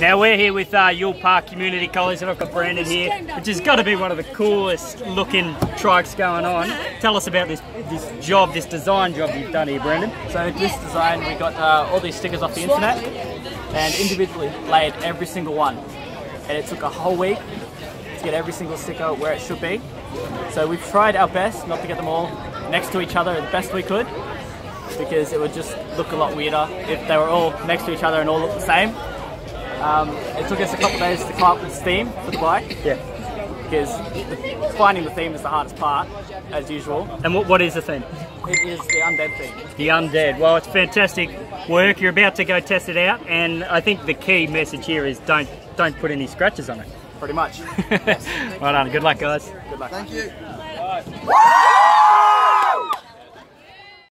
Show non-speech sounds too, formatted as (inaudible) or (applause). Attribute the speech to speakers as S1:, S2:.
S1: Now we're here with uh, Yuille Park Community College and I've got Brandon here, which has got to be one of the coolest looking trikes going on. Tell us about this this job, this design job you've done here, Brandon.
S2: So this design, we got uh, all these stickers off the internet and individually laid every single one. And it took a whole week to get every single sticker where it should be. So we've tried our best not to get them all next to each other the best we could because it would just look a lot weirder if they were all next to each other and all look the same. Um, it took us a couple of days to come up with the theme for the bike
S1: Yeah.
S2: because finding the theme is the hardest part, as usual.
S1: And what, what is the theme?
S2: It is the undead theme.
S1: The undead. Well, it's fantastic work. You're about to go test it out, and I think the key message here is don't don't put any scratches on it.
S2: Pretty much. (laughs)
S1: well done. Good luck, guys.
S2: Good luck.
S3: Thank you.